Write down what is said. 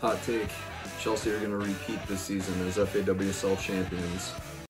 Hot take. Chelsea are going to repeat this season as FAWSL champions.